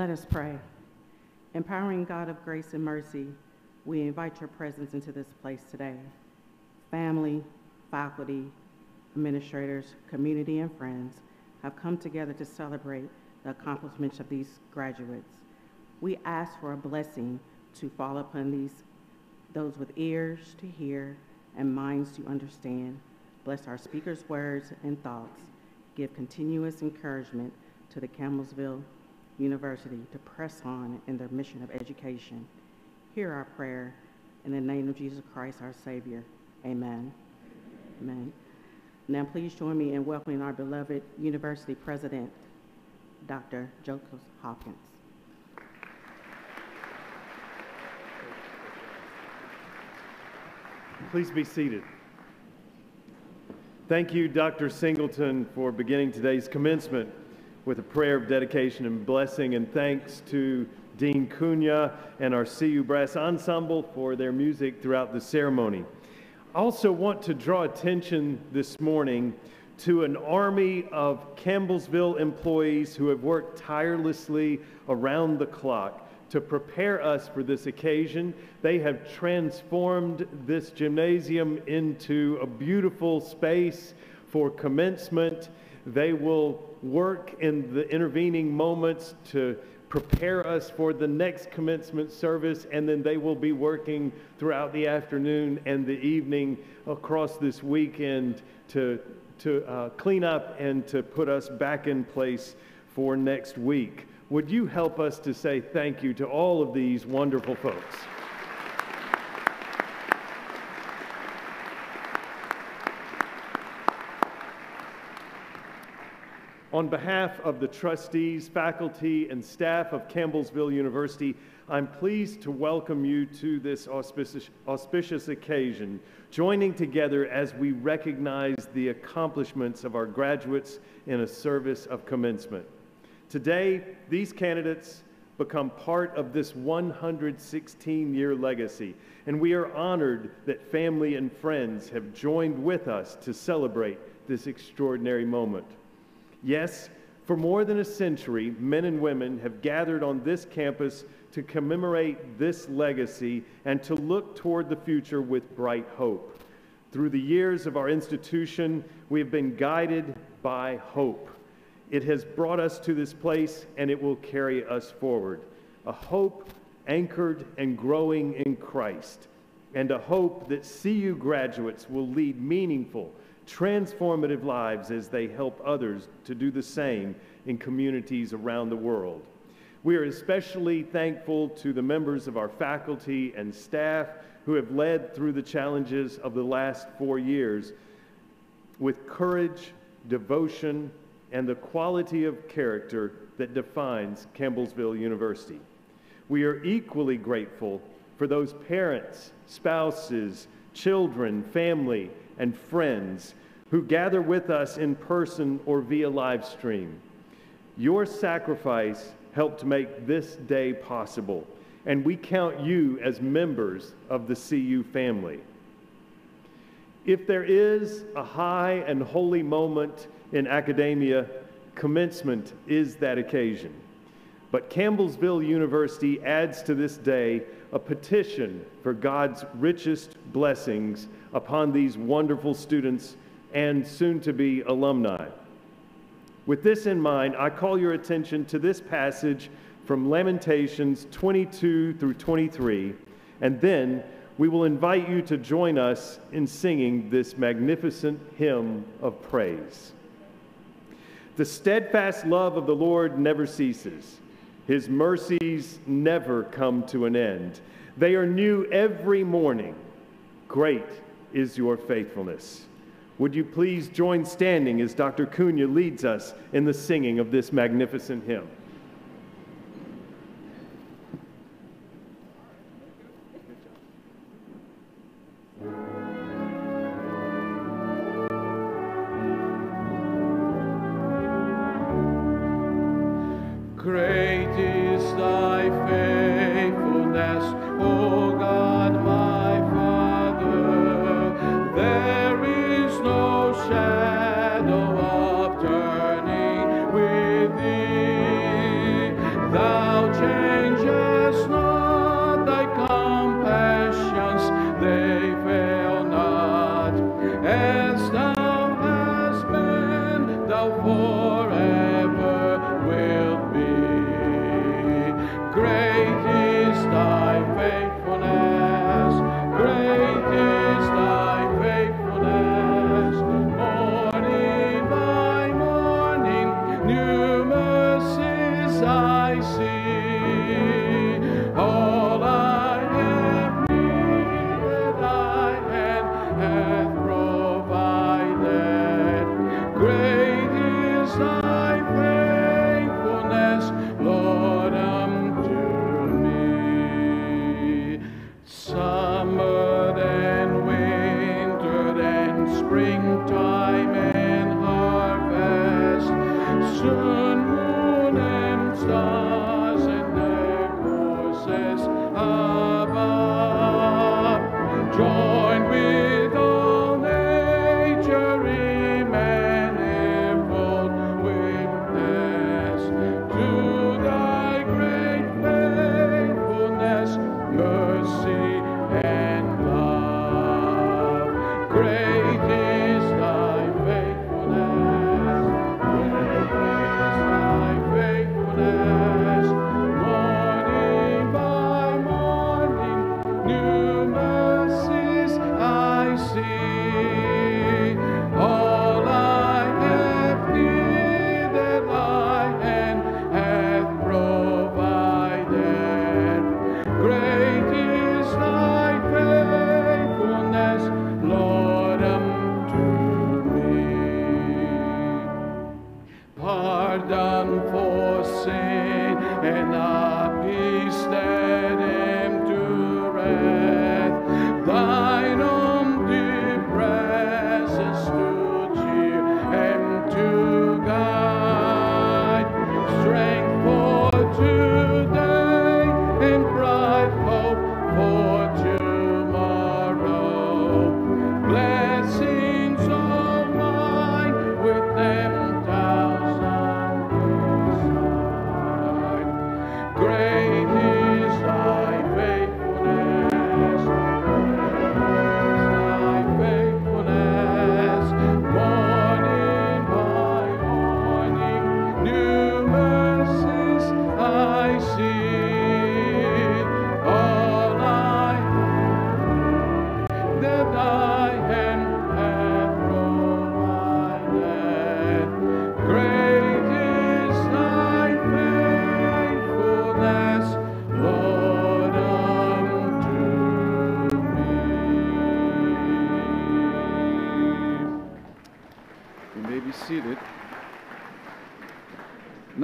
Let us pray. Empowering God of grace and mercy, we invite your presence into this place today. Family, faculty, administrators, community, and friends have come together to celebrate the accomplishments of these graduates. We ask for a blessing to fall upon these, those with ears to hear and minds to understand. Bless our speakers' words and thoughts. Give continuous encouragement to the Campbellsville University to press on in their mission of education. Hear our prayer in the name of Jesus Christ, our Savior. Amen. Amen. Now, please join me in welcoming our beloved University President, Dr. Joseph Hopkins. Please be seated. Thank you, Dr. Singleton, for beginning today's commencement with a prayer of dedication and blessing, and thanks to Dean Cunha and our CU Brass Ensemble for their music throughout the ceremony. I also want to draw attention this morning to an army of Campbellsville employees who have worked tirelessly around the clock to prepare us for this occasion. They have transformed this gymnasium into a beautiful space for commencement. They will work in the intervening moments to prepare us for the next commencement service, and then they will be working throughout the afternoon and the evening across this weekend to, to uh, clean up and to put us back in place for next week would you help us to say thank you to all of these wonderful folks? On behalf of the trustees, faculty, and staff of Campbellsville University, I'm pleased to welcome you to this auspicious, auspicious, occasion, joining together as we recognize the accomplishments of our graduates in a service of commencement. Today, these candidates become part of this 116 year legacy, and we are honored that family and friends have joined with us to celebrate this extraordinary moment. Yes, for more than a century, men and women have gathered on this campus to commemorate this legacy and to look toward the future with bright hope. Through the years of our institution, we have been guided by hope. It has brought us to this place and it will carry us forward. A hope anchored and growing in Christ, and a hope that CU graduates will lead meaningful, transformative lives as they help others to do the same in communities around the world. We are especially thankful to the members of our faculty and staff who have led through the challenges of the last four years with courage, devotion, and the quality of character that defines Campbellsville University. We are equally grateful for those parents, spouses, children, family, and friends who gather with us in person or via live stream. Your sacrifice helped make this day possible, and we count you as members of the CU family. If there is a high and holy moment in academia, commencement is that occasion. But Campbellsville University adds to this day a petition for God's richest blessings upon these wonderful students and soon to be alumni. With this in mind, I call your attention to this passage from Lamentations 22 through 23, and then we will invite you to join us in singing this magnificent hymn of praise. The steadfast love of the Lord never ceases. His mercies never come to an end. They are new every morning. Great is your faithfulness. Would you please join standing as Dr. Cunha leads us in the singing of this magnificent hymn?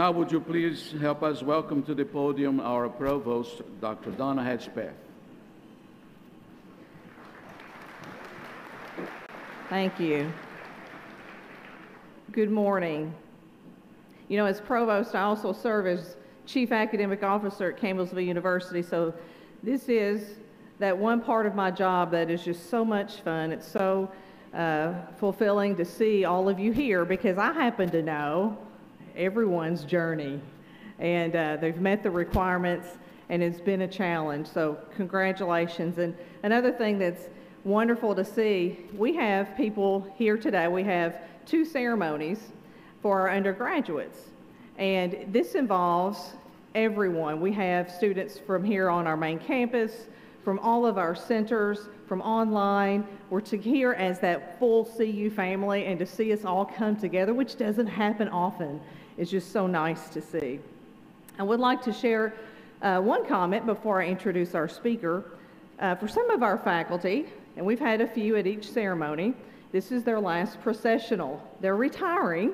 Now, would you please help us welcome to the podium our provost, Dr. Donna Hedgepath. Thank you. Good morning. You know, as provost, I also serve as chief academic officer at Campbellsville University, so this is that one part of my job that is just so much fun. It's so uh, fulfilling to see all of you here because I happen to know everyone's journey, and uh, they've met the requirements, and it's been a challenge. So, congratulations. And another thing that's wonderful to see. We have people here today. We have two ceremonies for our undergraduates. And this involves everyone. We have students from here on our main campus, from all of our centers, from online. We're to here as that full CU family and to see us all come together, which doesn't happen often, is just so nice to see. I would like to share uh, one comment before I introduce our speaker. Uh, for some of our faculty, and we've had a few at each ceremony. This is their last processional. They're retiring.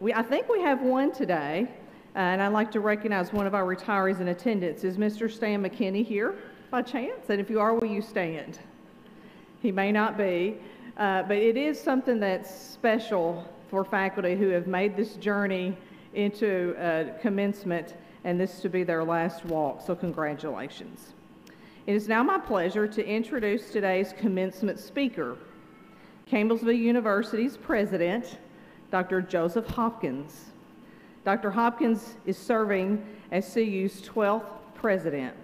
We, I think we have one today, uh, and I'd like to recognize one of our retirees in attendance. Is Mr. Stan McKinney here by chance? And if you are, will you stand? He may not be, uh, but it is something that's special for faculty who have made this journey into uh, commencement and this to be their last walk. So, congratulations. It is now my pleasure to introduce today's commencement speaker, Campbellsville University's president, Dr. Joseph Hopkins. Dr. Hopkins is serving as CU's 12th president.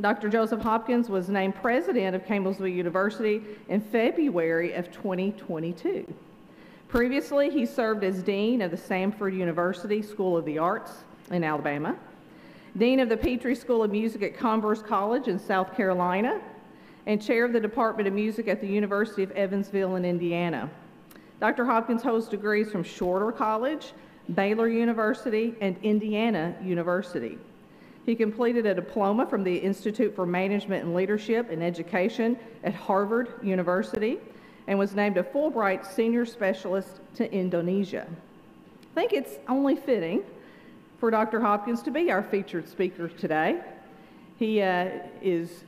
Dr. Joseph Hopkins was named president of Campbellsville University in February of 2022. Previously, he served as dean of the Samford University School of the Arts in Alabama, dean of the Petrie School of Music at Converse College in South Carolina, and chair of the Department of Music at the University of Evansville in Indiana. Dr. Hopkins holds degrees from Shorter College, Baylor University, and Indiana University. He completed a diploma from the Institute for Management and Leadership in Education at Harvard University and was named a Fulbright Senior Specialist to Indonesia. I think it's only fitting for Dr. Hopkins to be our featured speaker today. He uh, is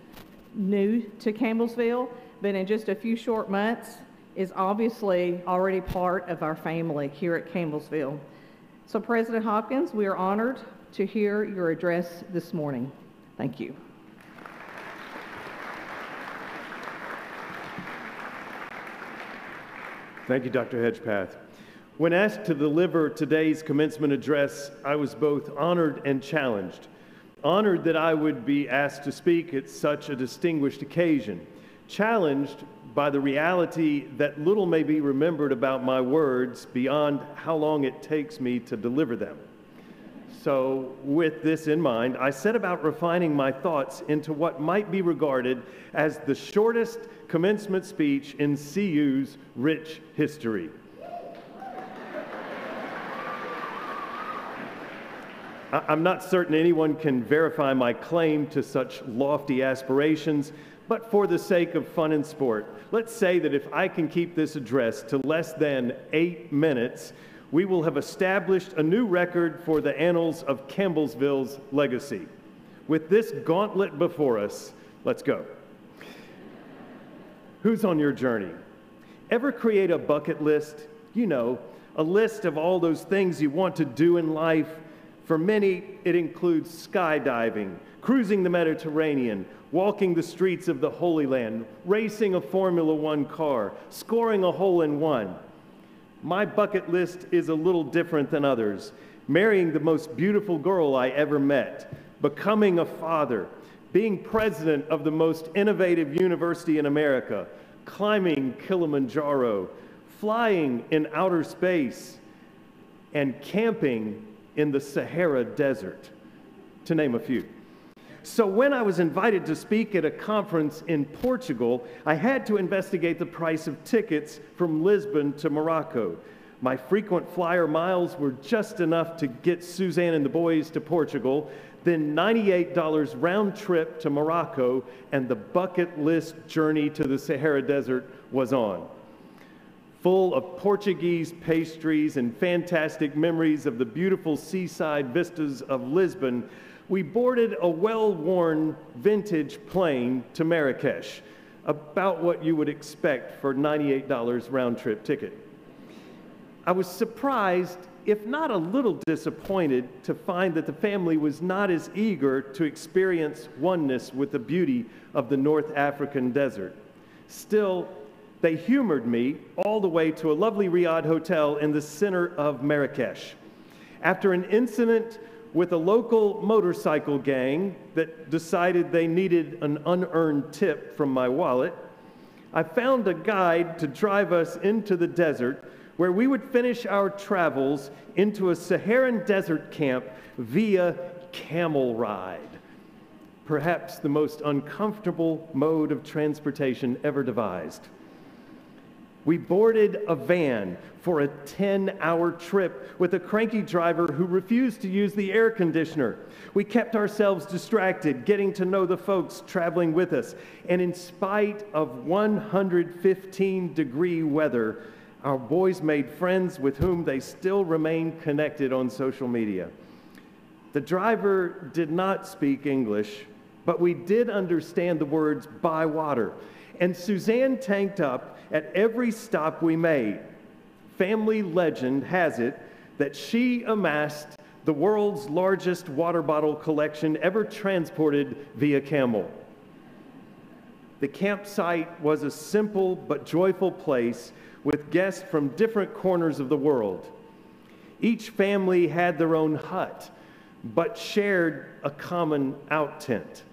new to Campbellsville, but in just a few short months, is obviously already part of our family here at Campbellsville. So President Hopkins, we are honored to hear your address this morning. Thank you. Thank you, Dr. Hedgepath. When asked to deliver today's commencement address, I was both honored and challenged. Honored that I would be asked to speak at such a distinguished occasion, challenged by the reality that little may be remembered about my words beyond how long it takes me to deliver them. So, with this in mind, I set about refining my thoughts into what might be regarded as the shortest commencement speech in CU's rich history. I'm not certain anyone can verify my claim to such lofty aspirations, but for the sake of fun and sport, let's say that if I can keep this address to less than eight minutes, we will have established a new record for the annals of Campbellsville's legacy. With this gauntlet before us, let's go. Who's on your journey? Ever create a bucket list? You know, a list of all those things you want to do in life. For many, it includes skydiving, cruising the Mediterranean, walking the streets of the Holy Land, racing a Formula One car, scoring a hole in one. My bucket list is a little different than others. Marrying the most beautiful girl I ever met, becoming a father, being president of the most innovative university in America, climbing Kilimanjaro, flying in outer space, and camping in the Sahara Desert, to name a few. So, when I was invited to speak at a conference in Portugal, I had to investigate the price of tickets from Lisbon to Morocco. My frequent flyer miles were just enough to get Suzanne and the boys to Portugal, then $98 round trip to Morocco, and the bucket list journey to the Sahara Desert was on. Full of Portuguese pastries and fantastic memories of the beautiful seaside vistas of Lisbon, we boarded a well worn vintage plane to Marrakesh, about what you would expect for $98 round trip ticket. I was surprised, if not a little disappointed, to find that the family was not as eager to experience oneness with the beauty of the North African desert. Still, they humored me all the way to a lovely Riad hotel in the center of Marrakesh. After an incident with a local motorcycle gang that decided they needed an unearned tip from my wallet, I found a guide to drive us into the desert where we would finish our travels into a Saharan desert camp via camel ride. Perhaps the most uncomfortable mode of transportation ever devised. We boarded a van for a 10 hour trip with a cranky driver who refused to use the air conditioner. We kept ourselves distracted, getting to know the folks traveling with us. And in spite of 115 degree weather, our boys made friends with whom they still remain connected on social media. The driver did not speak English, but we did understand the words by water. And Suzanne tanked up at every stop we made. Family legend has it that she amassed the world's largest water bottle collection ever transported via camel. The campsite was a simple but joyful place with guests from different corners of the world. Each family had their own hut, but shared a common out tent.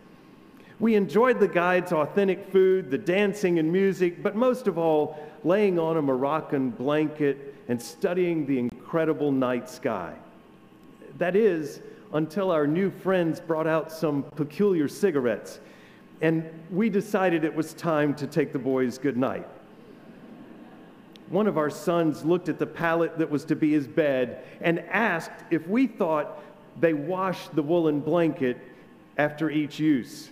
We enjoyed the guide's authentic food, the dancing and music, but most of all, laying on a Moroccan blanket and studying the incredible night sky. That is, until our new friends brought out some peculiar cigarettes, and we decided it was time to take the boys good night. One of our sons looked at the pallet that was to be his bed and asked if we thought they washed the woolen blanket after each use.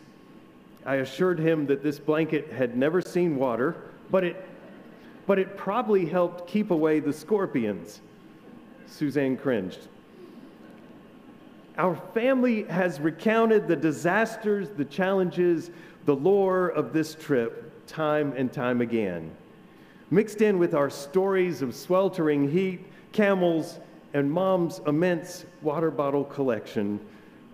I assured him that this blanket had never seen water, but it, but it probably helped keep away the scorpions. Suzanne cringed. Our family has recounted the disasters, the challenges, the lore of this trip time and time again. Mixed in with our stories of sweltering heat, camels, and mom's immense water bottle collection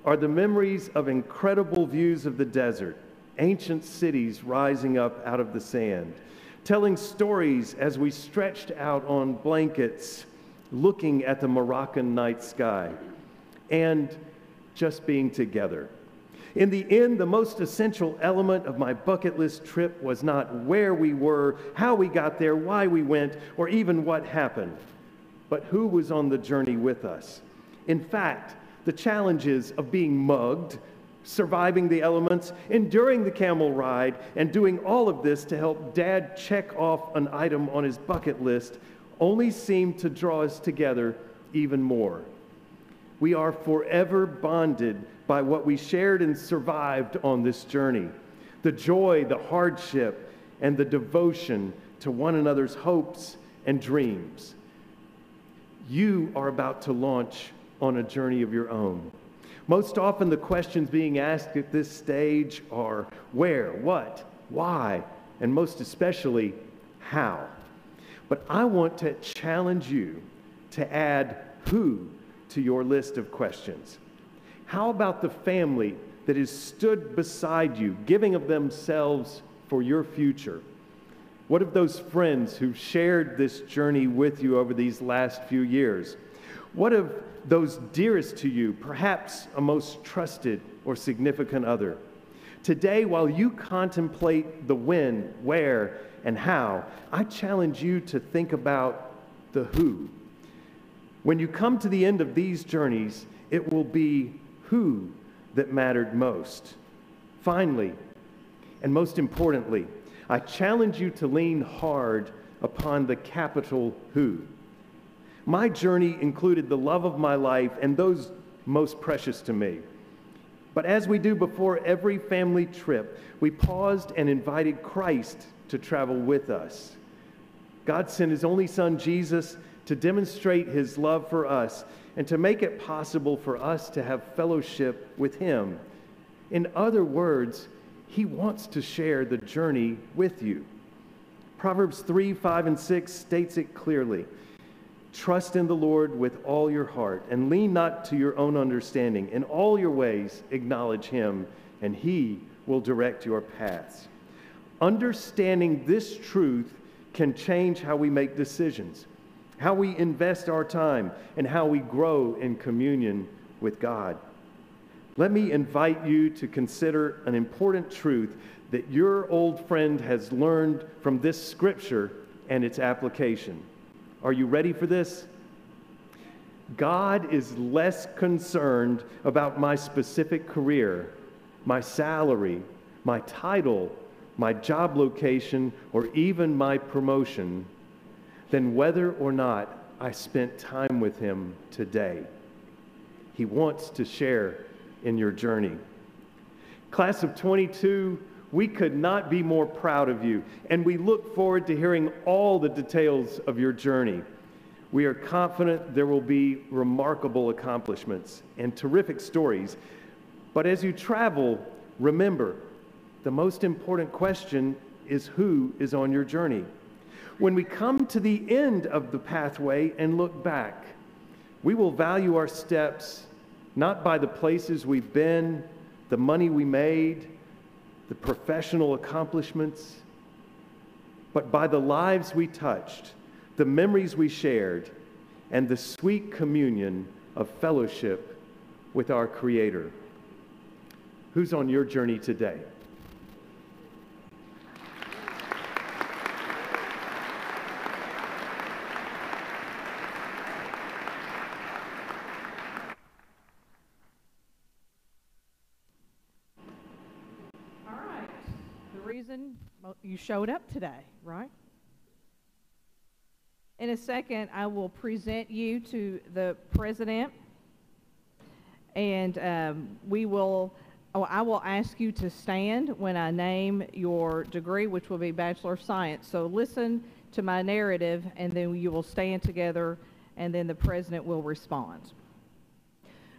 are the memories of incredible views of the desert, ancient cities rising up out of the sand, telling stories as we stretched out on blankets, looking at the Moroccan night sky, and just being together. In the end, the most essential element of my bucket list trip was not where we were, how we got there, why we went, or even what happened, but who was on the journey with us. In fact, the challenges of being mugged, surviving the elements, enduring the camel ride, and doing all of this to help dad check off an item on his bucket list only seemed to draw us together even more. We are forever bonded by what we shared and survived on this journey the joy, the hardship, and the devotion to one another's hopes and dreams. You are about to launch on a journey of your own. Most often, the questions being asked at this stage are where, what, why, and most especially, how. But I want to challenge you to add who to your list of questions. How about the family that has stood beside you, giving of themselves for your future? What of those friends who've shared this journey with you over these last few years? What of those dearest to you, perhaps a most trusted or significant other? Today, while you contemplate the when, where, and how, I challenge you to think about the who. When you come to the end of these journeys, it will be who that mattered most. Finally, and most importantly, I challenge you to lean hard upon the capital who. My journey included the love of my life and those most precious to me. But as we do before every family trip, we paused and invited Christ to travel with us. God sent his only son, Jesus, to demonstrate his love for us and to make it possible for us to have fellowship with Him. In other words, He wants to share the journey with you. Proverbs 3 5 and 6 states it clearly Trust in the Lord with all your heart, and lean not to your own understanding. In all your ways, acknowledge Him, and He will direct your paths. Understanding this truth can change how we make decisions how we invest our time, and how we grow in communion with God. Let me invite you to consider an important truth that your old friend has learned from this scripture and its application. Are you ready for this? God is less concerned about my specific career, my salary, my title, my job location, or even my promotion than whether or not I spent time with him today. He wants to share in your journey. Class of 22, we could not be more proud of you, and we look forward to hearing all the details of your journey. We are confident there will be remarkable accomplishments and terrific stories. But as you travel, remember the most important question is who is on your journey when we come to the end of the pathway and look back, we will value our steps not by the places we've been, the money we made, the professional accomplishments, but by the lives we touched, the memories we shared, and the sweet communion of fellowship with our Creator. Who's on your journey today? You showed up today, right? In a second, I will present you to the president, and um, we will. Oh, I will ask you to stand when I name your degree, which will be Bachelor of Science. So listen to my narrative, and then you will stand together, and then the president will respond.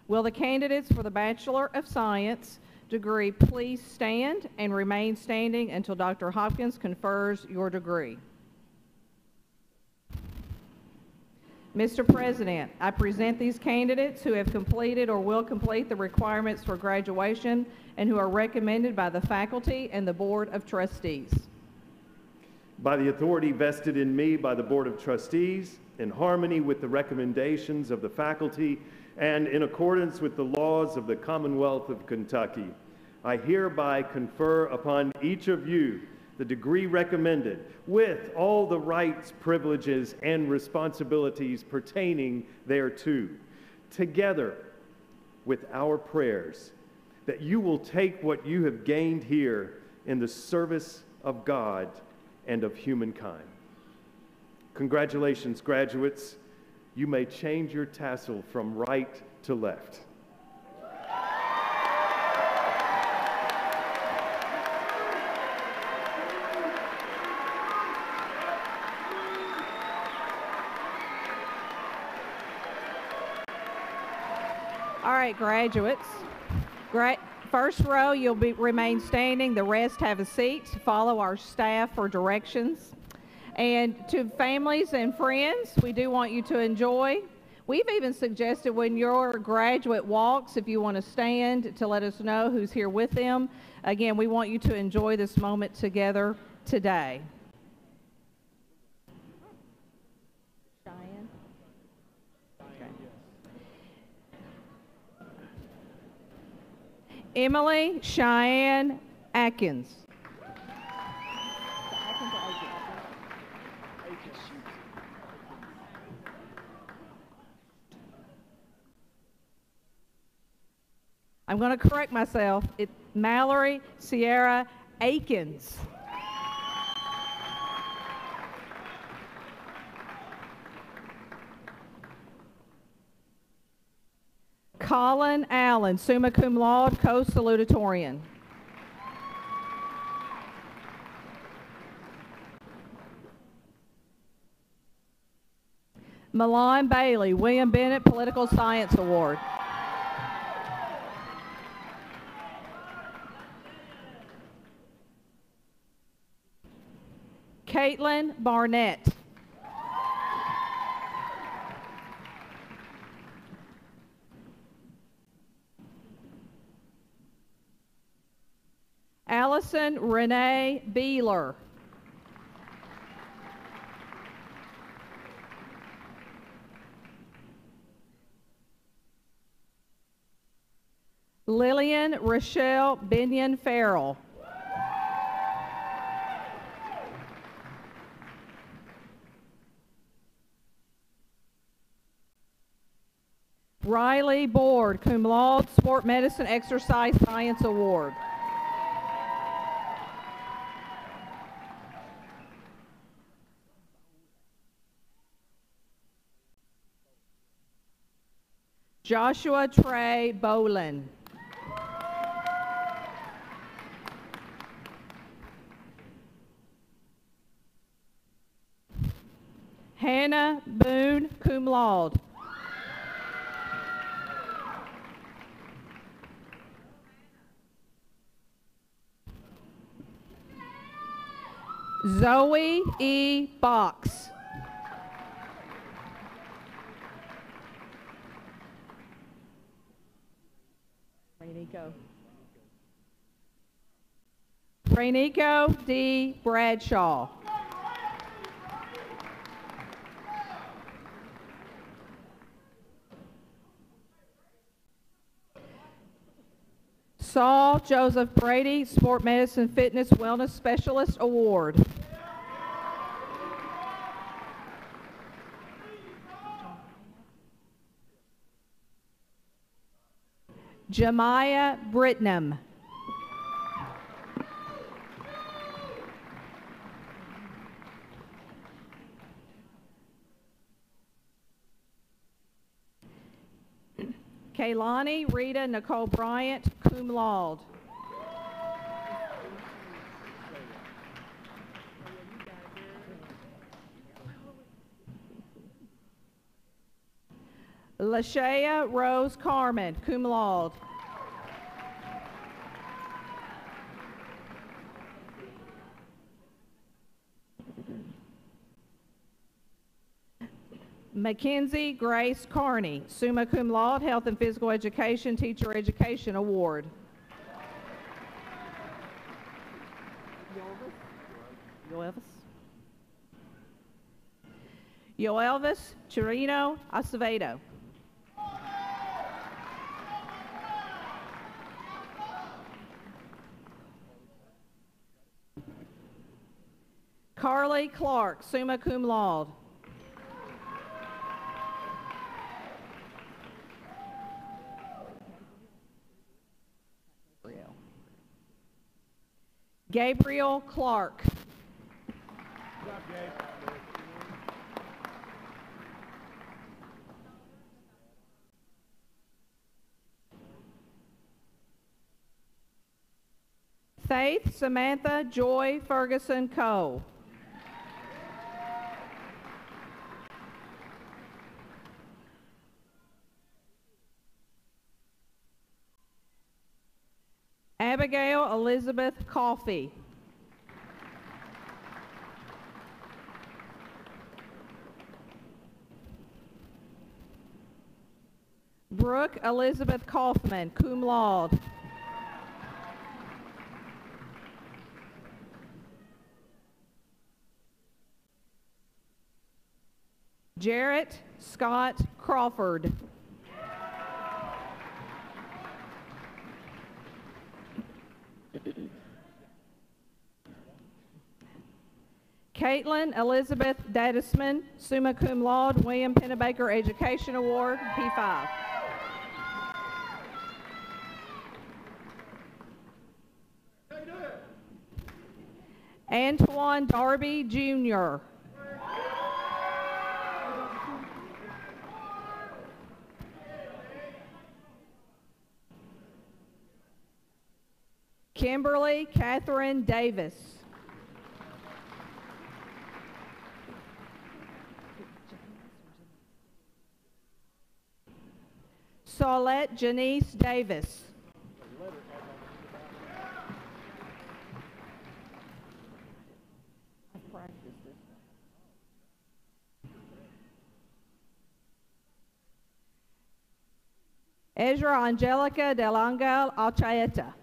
Will the candidates for the Bachelor of Science degree, please stand and remain standing until Dr. Hopkins confers your degree. Mr. President, I present these candidates who have completed or will complete the requirements for graduation and who are recommended by the faculty and the Board of Trustees. By the authority vested in me by the Board of Trustees, in harmony with the recommendations of the faculty, and in accordance with the laws of the Commonwealth of Kentucky, I hereby confer upon each of you the degree recommended with all the rights, privileges, and responsibilities pertaining thereto, together with our prayers that you will take what you have gained here in the service of God and of humankind. Congratulations, graduates. You may change your tassel from right to left. All right, graduates. Gra- First row, you'll be, remain standing. The rest have a seat. Follow our staff for directions. And to families and friends, we do want you to enjoy. We've even suggested when your graduate walks, if you want to stand to let us know who's here with them. Again, we want you to enjoy this moment together today. Emily Cheyenne Atkins. I'm going to correct myself. It Mallory Sierra Akins. Colin Allen, summa cum laude, co-salutatorian. Milan Bailey, William Bennett Political Science Award. Caitlin Barnett. Allison Renee Beeler. Lillian Rochelle Binion Farrell. Riley Board, cum laude, Sport Medicine Exercise Science Award. Joshua Trey Bolin. Hannah Boone, cum laude. Zoe E. Box. Rainico. Rainico D. Bradshaw. Saul Joseph Brady, Sport Medicine Fitness Wellness Specialist Award. Jemiah Britnam. Kaylani Rita Nicole Bryant, cum laude. Lashaya Rose Carmen, cum laude. Mackenzie Grace Carney, summa cum laude, Health and Physical Education Teacher Education Award. Yoelvis? Yoelvis Chirino Acevedo. Carly Clark, summa cum laude. Gabriel Clark. Faith Samantha Joy Ferguson Cole. Abigail Elizabeth Coffey. Brooke Elizabeth Kaufman, cum laude. Jarrett Scott Crawford. Caitlin Elizabeth Dadisman, summa cum laude, William Pennebaker Education Award, P5. Antoine Darby Jr. Kimberly Catherine Davis. Saulette Janice Davis. Ezra Angelica Delangel Alchaeta.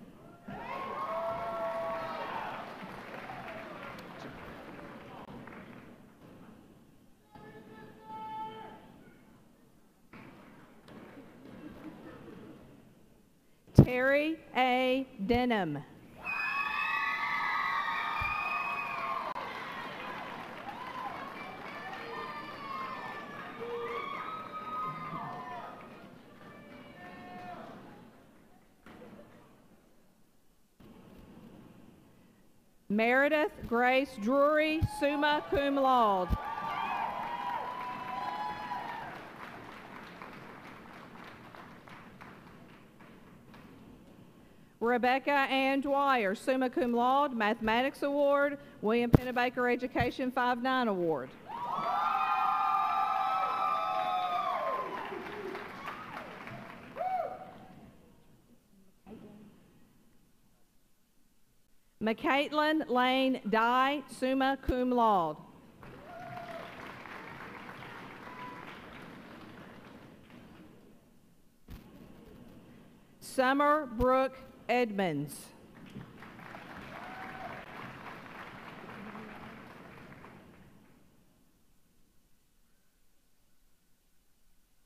Terry A. Denham. Meredith Grace Drury, summa cum laude. Rebecca Ann Dwyer, summa cum laude, Mathematics Award, William Pennebaker Education 5-9 Award. McCaitlin Lane Dye, summa cum laude. Summer Brooke Edmonds.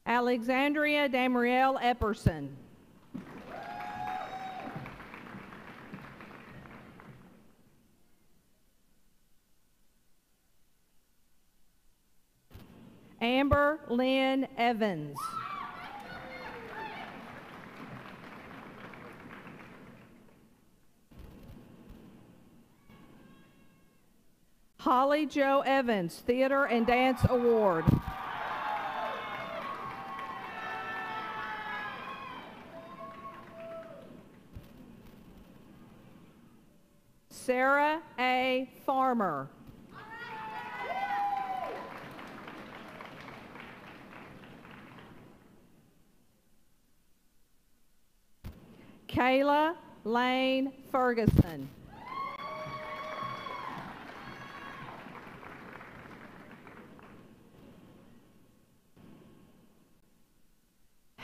Alexandria Damriel Epperson. Amber Lynn Evans. Holly Joe Evans, Theater and Dance Award. Sarah A. Farmer. Kayla Lane Ferguson.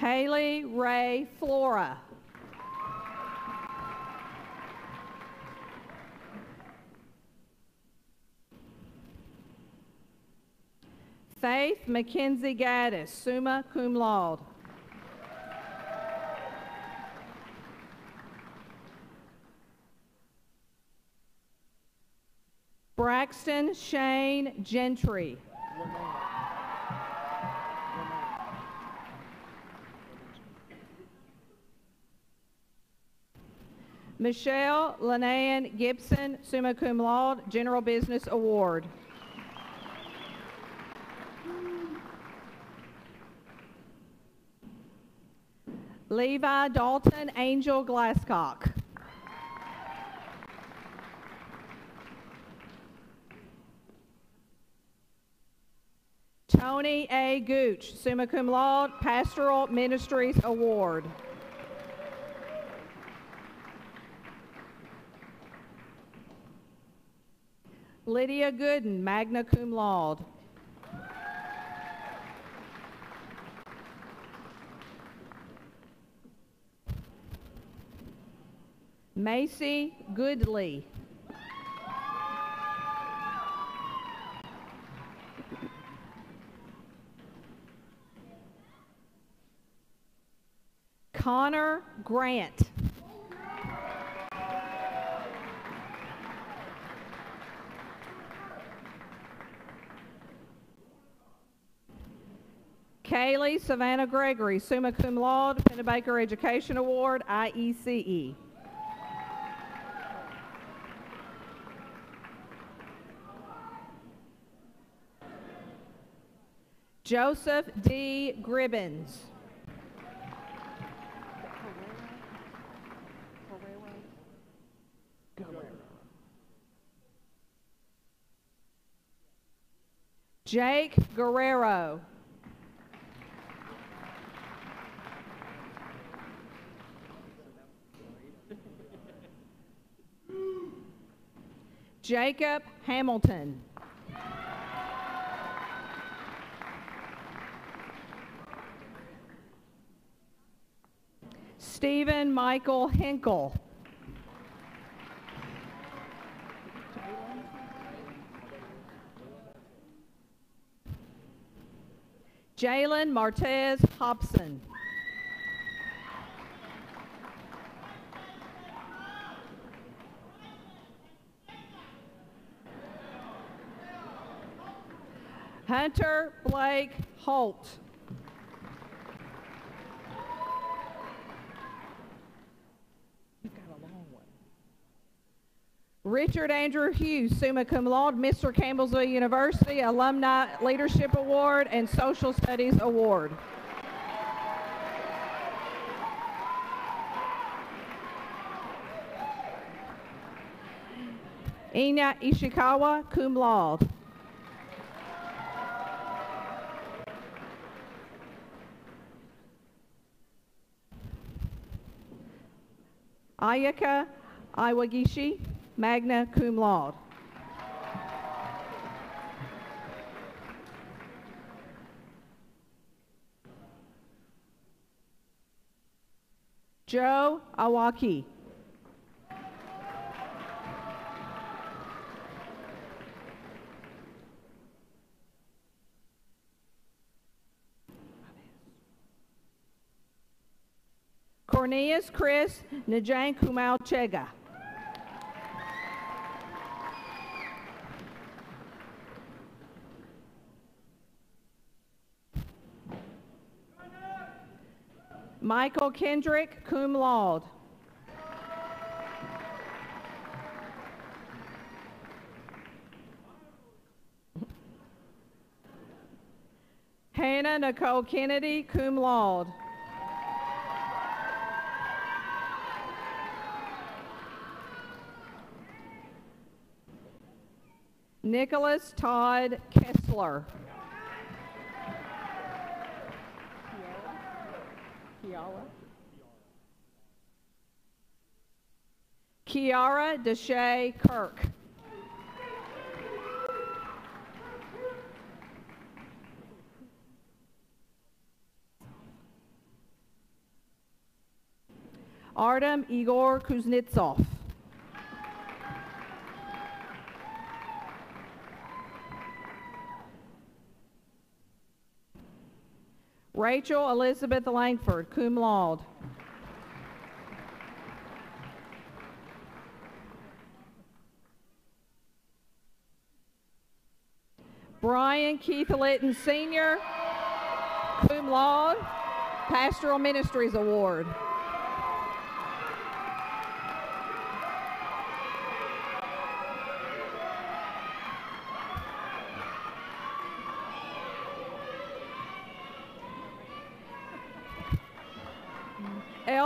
Haley Ray Flora. Faith McKenzie Gaddis, summa cum laude. Braxton Shane Gentry. Michelle Lanahan Gibson, summa cum laude, General Business Award. Levi Dalton Angel Glasscock. Tony A. Gooch, summa cum laude, Pastoral Ministries Award. Lydia Gooden, magna cum laude. Macy Goodley. Connor Grant. Kaylee Savannah Gregory, summa cum laude, Pennebaker Education Award, IECE. Joseph D. Gribbins. Jake Guerrero. Jacob Hamilton. Stephen Michael Hinkle. Jalen Martez Hobson. Hunter Blake Holt. Richard Andrew Hughes, summa cum laude, Mr. Campbellsville University Alumni Leadership Award and Social Studies Award. Ina Ishikawa, cum laude. Ayaka Iwagishi, magna cum laude. Joe Awaki. Cornelius Chris Najang Kumau Chega. Michael Kendrick, cum laude. Hannah Nicole Kennedy, cum laude. Nicholas Todd Kessler. Kiara Deshay Kirk. Artem Igor Kuznetsov. Rachel Elizabeth Langford, cum laude. Brian Keith Litton Sr., cum laude, Pastoral Ministries Award.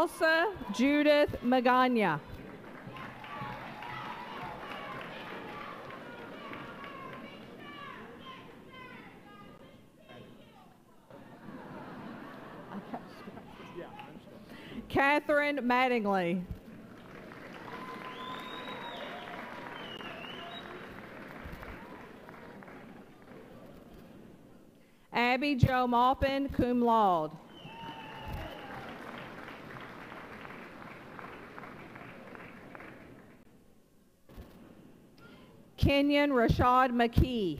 Elsa Judith Magana. Catherine Mattingly. Abby Jo Maupin, cum laude. Kenyon Rashad McKee.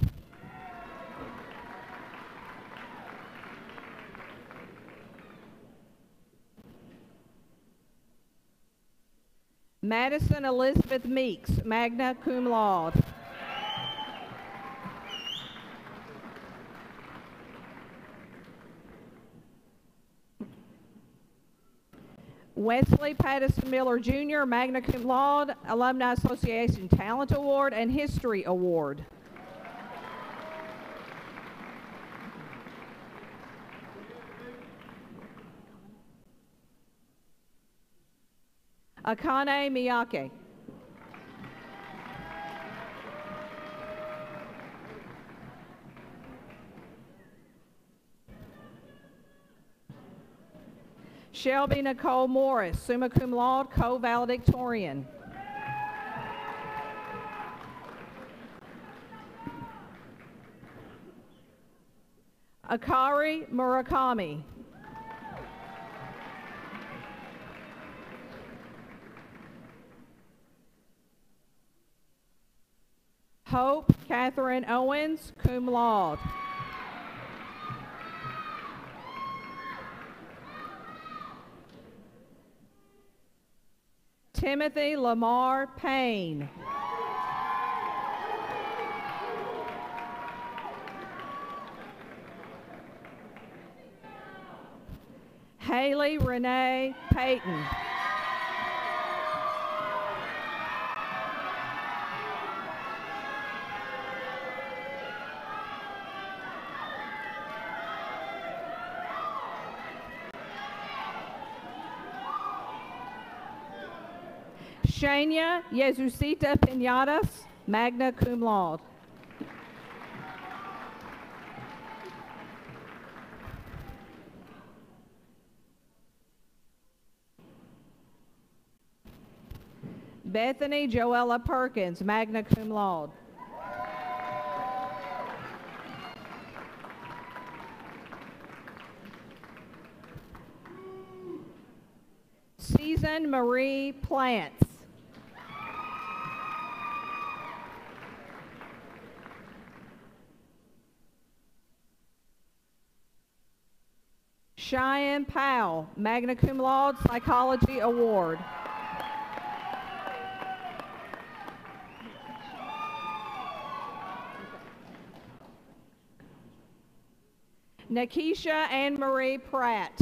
Madison Elizabeth Meeks, magna cum laude. Wesley Patterson Miller Jr., magna cum laude, Alumni Association Talent Award and History Award. Akane Miyake. Shelby Nicole Morris, summa cum laude, co-valedictorian. Akari Murakami. Hope Catherine Owens, cum laude. Timothy Lamar Payne. Haley Renee Payton. Shania Jesusita Pinatas, magna cum laude. Bethany Joella Perkins, magna cum laude. Season Marie Plants. Cheyenne Powell, magna cum laude, Psychology Award. Nakisha Anne Marie Pratt.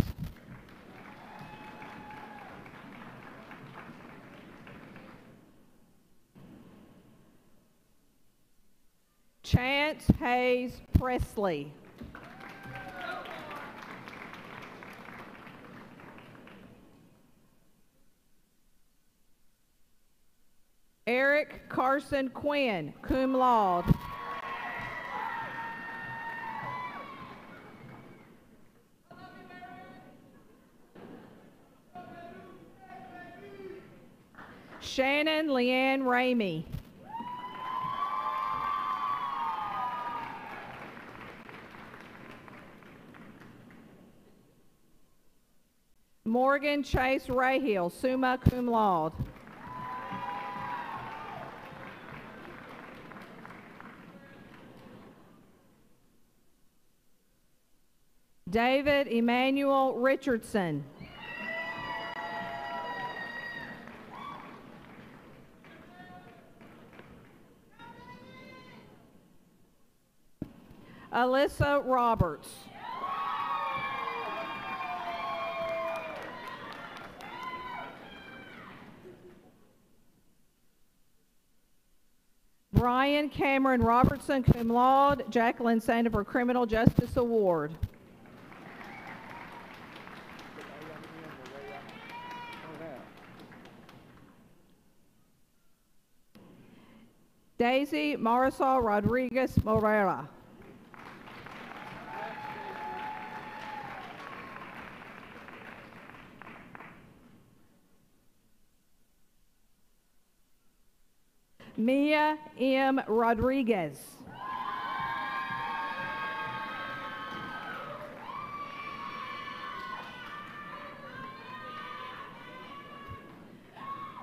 Chance Hayes Presley. Eric Carson Quinn, cum laude. Shannon Leanne Ramey. Morgan Chase Rahill, summa cum laude. David Emmanuel Richardson. Alyssa Roberts. Brian Cameron Robertson, cum laude, Jacqueline Sandifer Criminal Justice Award. Daisy Marisol Rodriguez Morera. Mia M. Rodriguez.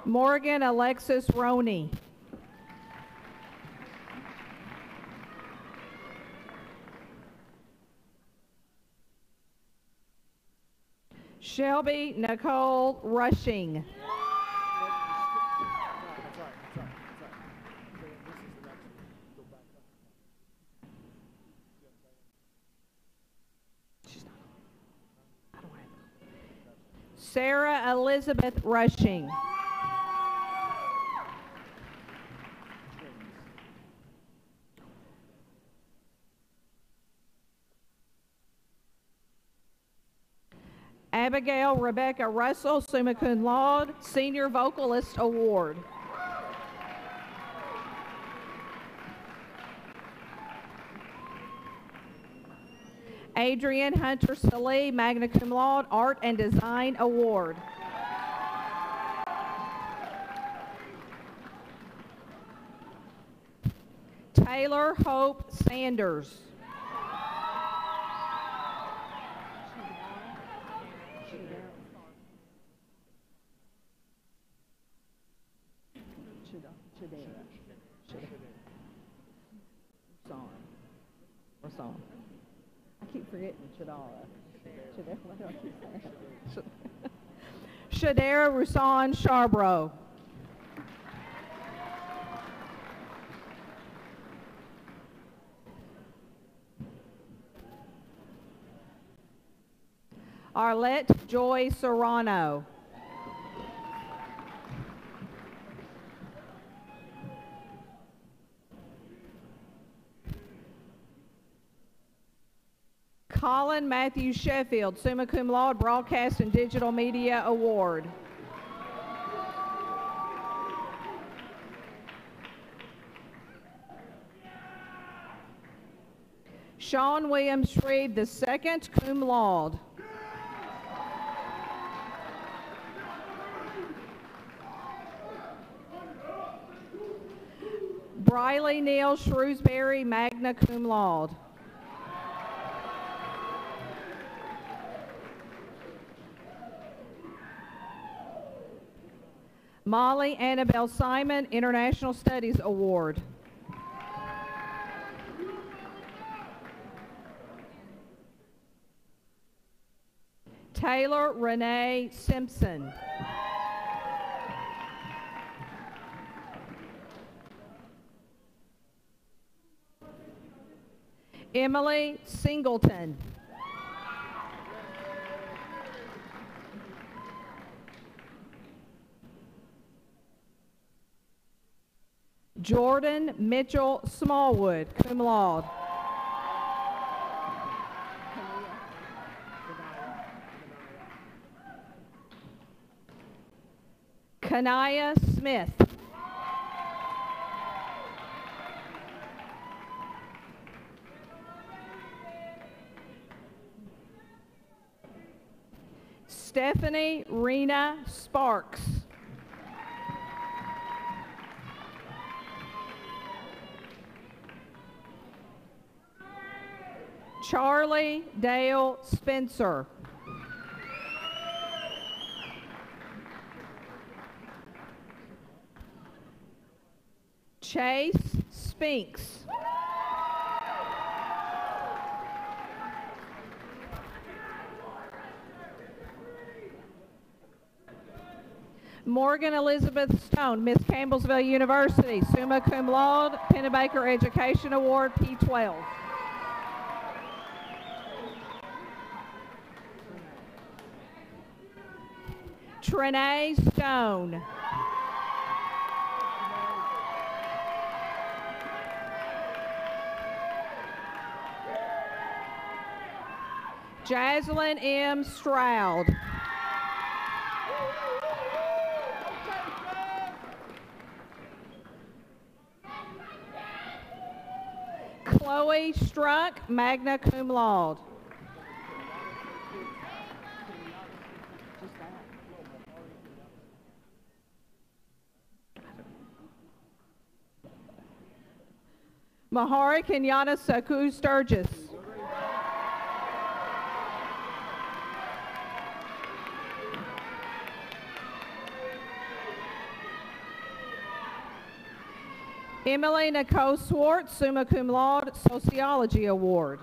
Morgan Alexis Roney. Shelby Nicole Rushing. Sarah Elizabeth Rushing. Abigail Rebecca Russell, summa cum laude, Senior Vocalist Award. Adrian Hunter Salee, magna cum laude, Art and Design Award. Taylor Hope Sanders. Song. Or song. I keep forgetting Shadara. Shadara, Rusan Charbrough. Arlette Joy Serrano. Colin Matthew Sheffield, summa cum laude, Broadcast and Digital Media Award. Sean Williams Shreve, the second, cum laude. Briley Neal Shrewsbury, magna cum laude. Molly Annabelle Simon, International Studies Award. Taylor Renee Simpson. Emily Singleton. Jordan Mitchell Smallwood, cum laude. Kanaya Smith. Stephanie Rena Sparks. Charlie Dale Spencer. Chase Spinks. Morgan Elizabeth Stone, Miss Campbellsville University, summa cum laude, Pennebaker Education Award, P12. Trinae Stone. Jaslyn M. Stroud. Chloe Struck, magna cum laude. Mahari Kenyatta Saku Sturgis. Emily Nicole Swartz, summa cum laude, Sociology Award.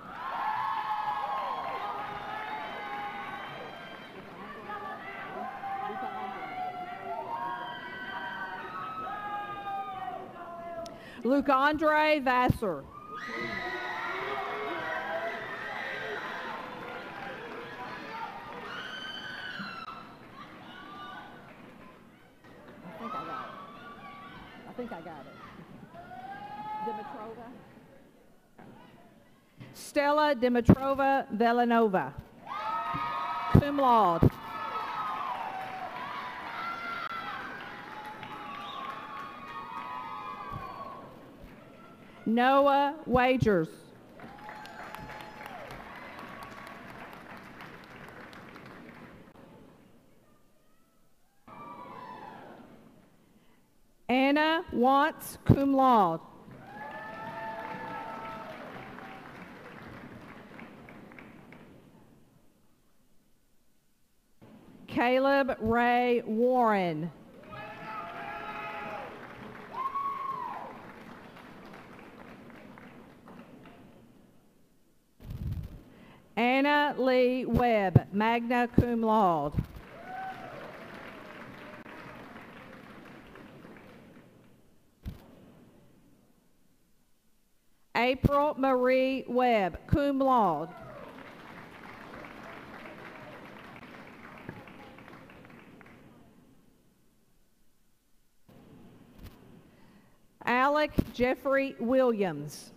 Luke Andre Vassar. I think I got it. I think I got it. Dimitrova. Stella Dimitrova Velanova. Cum laude. Noah Wagers. Anna Watts, cum laude. Caleb Ray Warren. Anna Lee Webb, magna cum laude. April Marie Webb, cum laude. Alec Jeffrey Williams.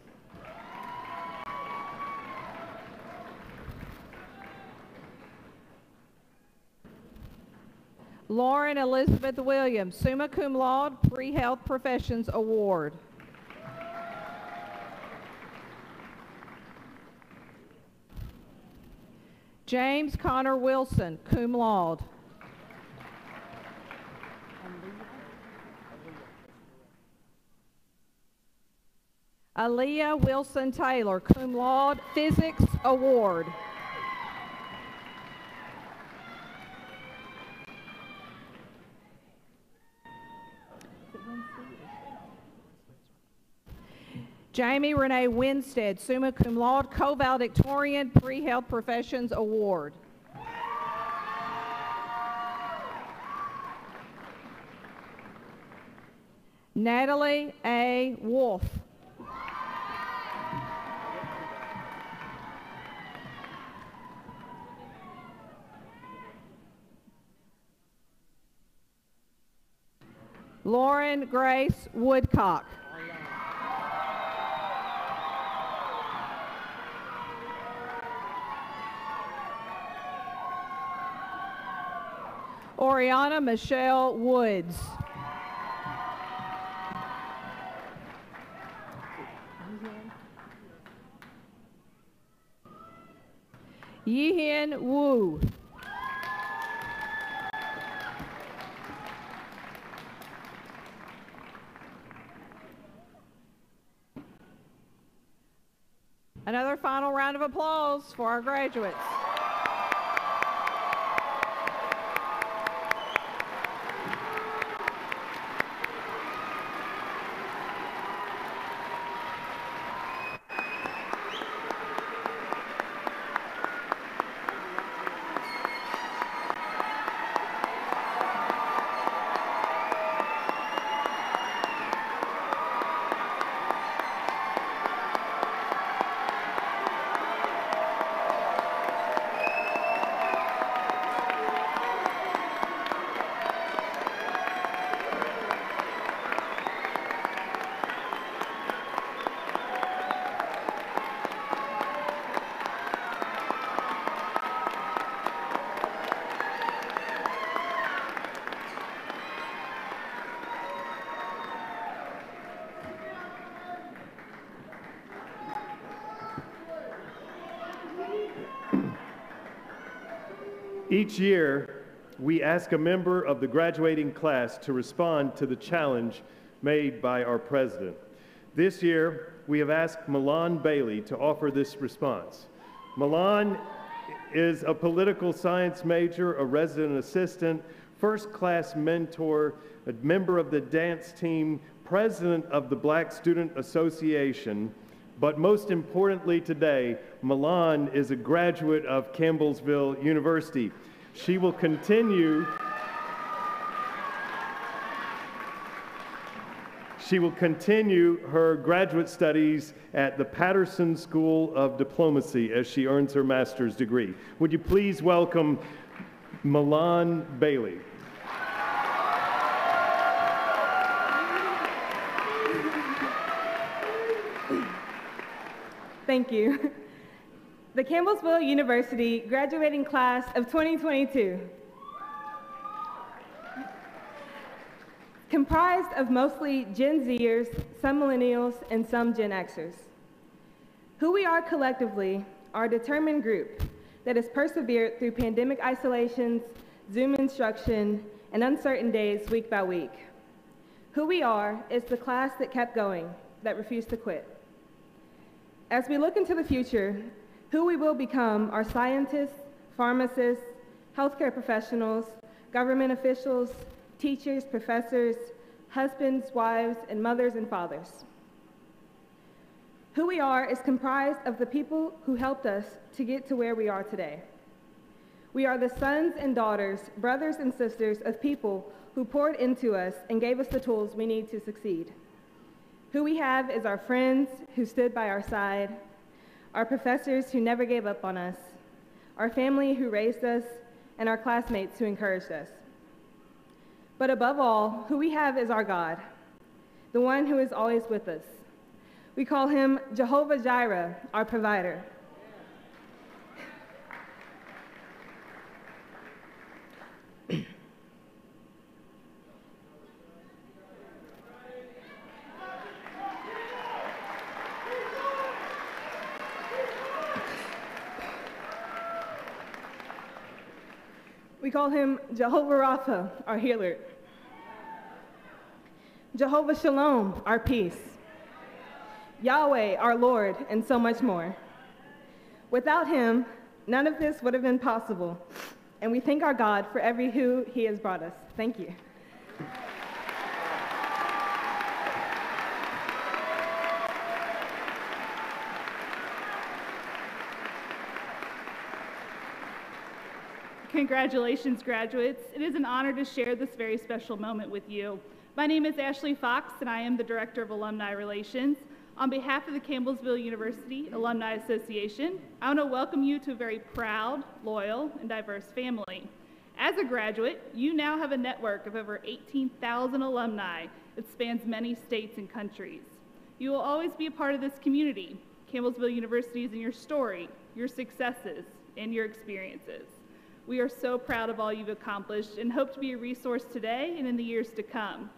Lauren Elizabeth Williams, summa cum laude, Pre-Health Professions Award. James Connor Wilson, cum laude. Aaliyah Wilson Taylor, cum laude, Physics Award. Jamie Renee Winstead, summa cum laude, co-valedictorian, Pre-Health Professions Award. Natalie A. Wolf. Lauren Grace Woodcock. Oriana Michelle Woods. Yihin Wu. Another final round of applause for our graduates. Each year, we ask a member of the graduating class to respond to the challenge made by our president. This year, we have asked Milan Bailey to offer this response. Milan is a political science major, a resident assistant, first class mentor, a member of the dance team, president of the Black Student Association, but most importantly today, Milan is a graduate of Campbellsville University. She will continue. She will continue her graduate studies at the Patterson School of Diplomacy as she earns her master's degree. Would you please welcome Milan Bailey? Thank you. The Campbellsville University graduating class of 2022. Comprised of mostly Gen Zers, some millennials, and some Gen Xers. Who we are collectively are a determined group that has persevered through pandemic isolations, Zoom instruction, and uncertain days week by week. Who we are is the class that kept going, that refused to quit. As we look into the future, who we will become are scientists, pharmacists, healthcare professionals, government officials, teachers, professors, husbands, wives, and mothers and fathers. Who we are is comprised of the people who helped us to get to where we are today. We are the sons and daughters, brothers and sisters of people who poured into us and gave us the tools we need to succeed. Who we have is our friends who stood by our side, our professors who never gave up on us, our family who raised us, and our classmates who encouraged us. But above all, who we have is our God, the one who is always with us. We call him Jehovah Jireh, our provider. Call him Jehovah Rapha, our healer. Jehovah Shalom, our peace. Yahweh, our Lord, and so much more. Without him, none of this would have been possible. And we thank our God for every who he has brought us. Thank you. Congratulations, graduates. It is an honor to share this very special moment with you. My name is Ashley Fox, and I am the Director of Alumni Relations. On behalf of the Campbellsville University Alumni Association, I want to welcome you to a very proud, loyal, and diverse family. As a graduate, you now have a network of over 18,000 alumni that spans many states and countries. You will always be a part of this community. Campbellsville University is in your story, your successes, and your experiences. We are so proud of all you've accomplished and hope to be a resource today and in the years to come.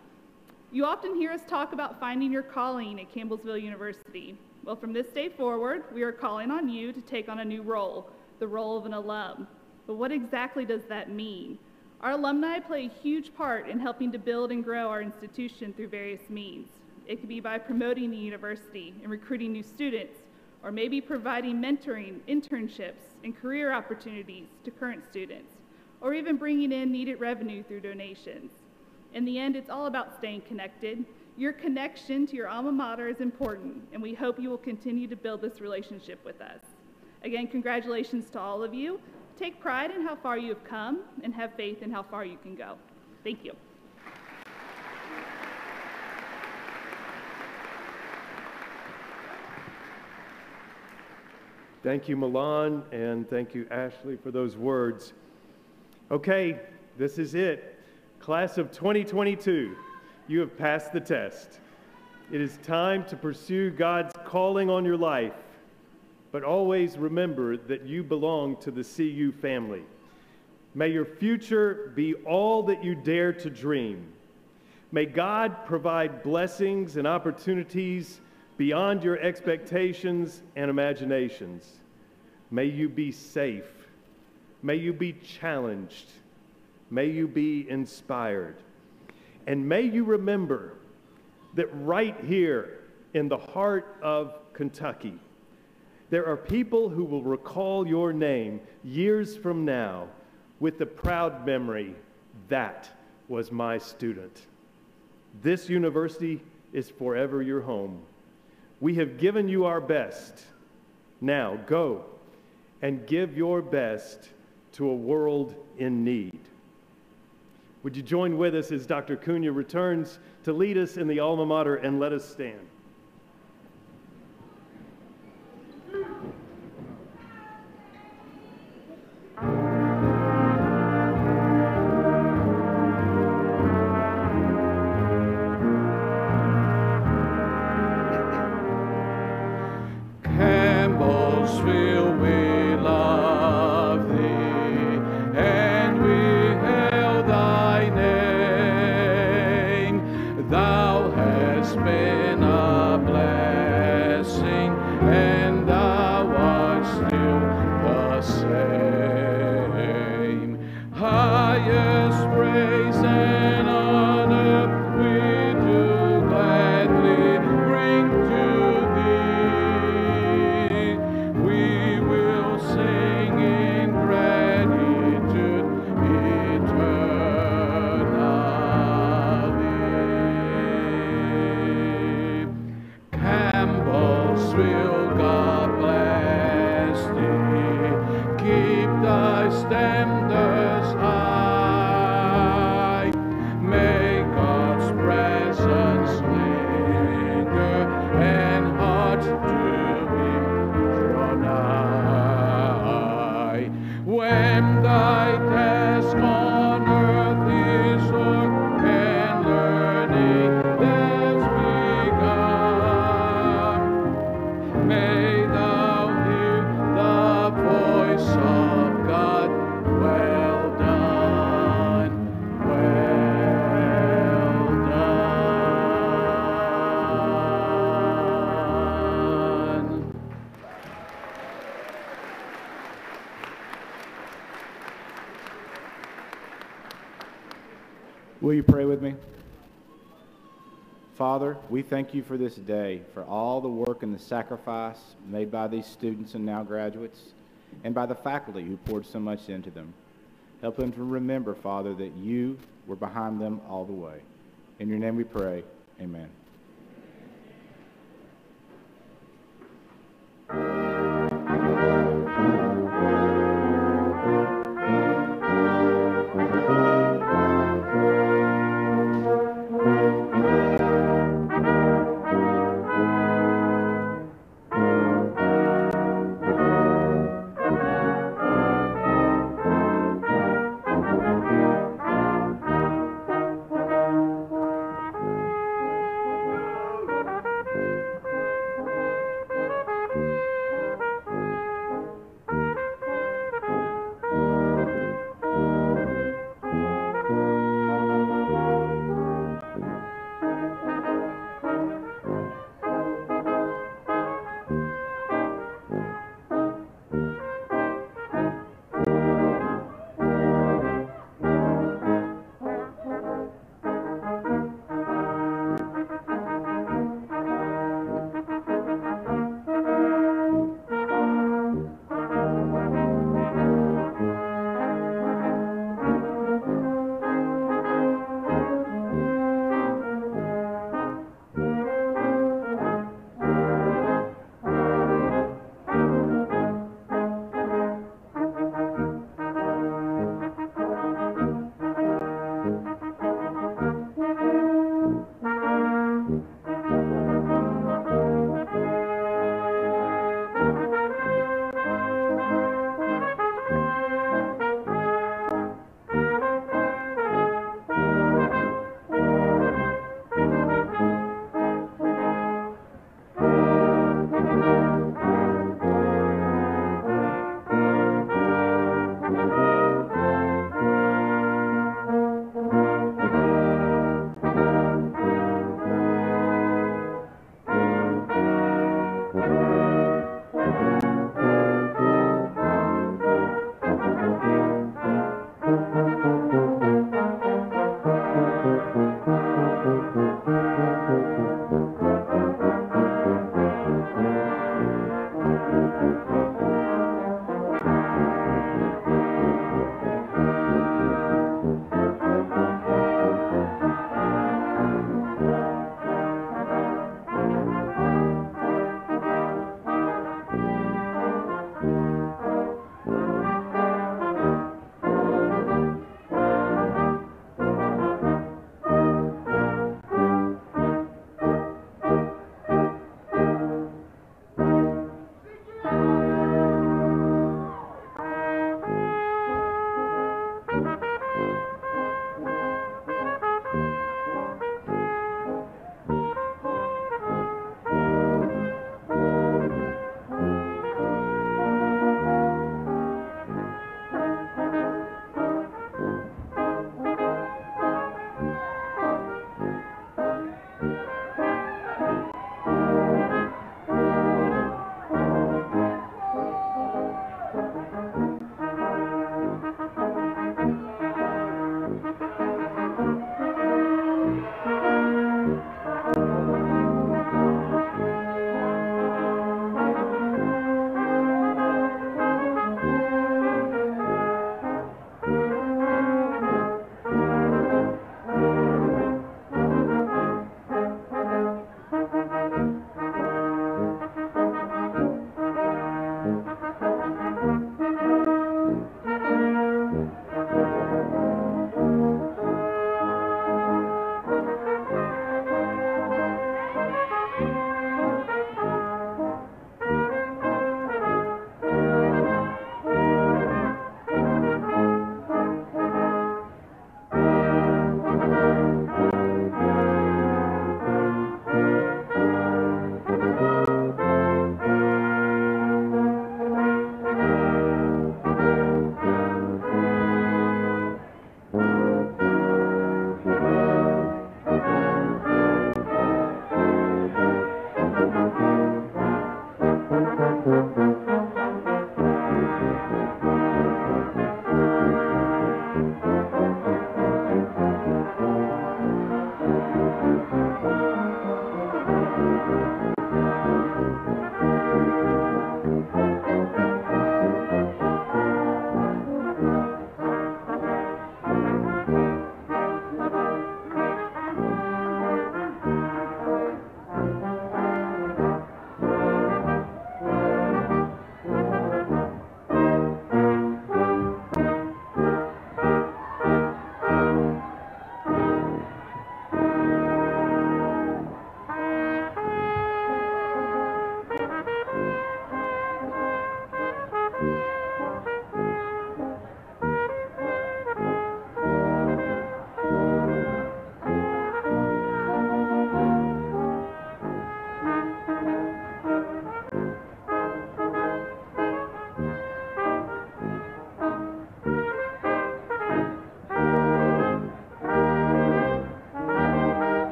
You often hear us talk about finding your calling at Campbellsville University. Well, from this day forward, we are calling on you to take on a new role, the role of an alum. But what exactly does that mean? Our alumni play a huge part in helping to build and grow our institution through various means. It could be by promoting the university and recruiting new students, or maybe providing mentoring, internships, and career opportunities to current students, or even bringing in needed revenue through donations. In the end, it's all about staying connected. Your connection to your alma mater is important, and we hope you will continue to build this relationship with us. Again, congratulations to all of you. Take pride in how far you have come and have faith in how far you can go. Thank you. Thank you, Milan, and thank you, Ashley, for those words. Okay, this is it. Class of 2022, you have passed the test. It is time to pursue God's calling on your life, but always remember that you belong to the CU family. May your future be all that you dare to dream. May God provide blessings and opportunities beyond your expectations and imaginations. May you be safe. May you be challenged. May you be inspired. And may you remember that right here in the heart of Kentucky, there are people who will recall your name years from now with the proud memory that was my student. This university is forever your home. We have given you our best. Now go and give your best to a world in need. Would you join with us as Dr. Cunha returns to lead us in the alma mater and let us stand? Father, we thank you for this day, for all the work and the sacrifice made by these students and now graduates, and by the faculty who poured so much into them. Help them to remember, Father, that you were behind them all the way. In your name we pray. Amen.